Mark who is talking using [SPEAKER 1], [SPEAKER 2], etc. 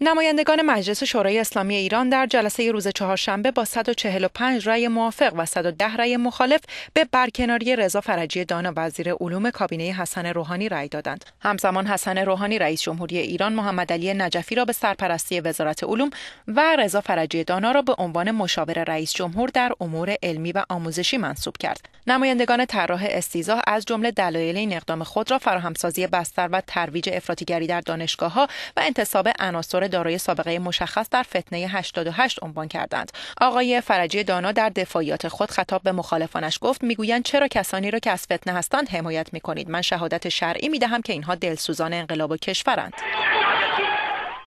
[SPEAKER 1] نمایندگان مجلس شورای اسلامی ایران در جلسه روز چهارشنبه با 145 رأی موافق و 110 رأی مخالف به برکناری رضا فرجی دانا وزیر علوم کابینه حسن روحانی رأی دادند. همزمان حسن روحانی رئیس جمهوری ایران محمد علی نجفی را به سرپرستی وزارت علوم و رضا فرجی دانا را به عنوان مشاور رئیس جمهور در امور علمی و آموزشی منصوب کرد. نمایندگان طراح استیزا از جمله دلایل این اقدام خود را فراهمسازی بستر و ترویج افراطیگری در دانشگاهها و انتصاب عناصر دارای سابقه مشخص در فتنه 88 عنوان کردند. آقای فرجی دانا در دفاعیات خود خطاب به مخالفانش گفت می‌گویند چرا کسانی را که از فتنه هستند حمایت می‌کنید من شهادت شرعی می‌دهم که اینها دلسوزان انقلاب و کشورند.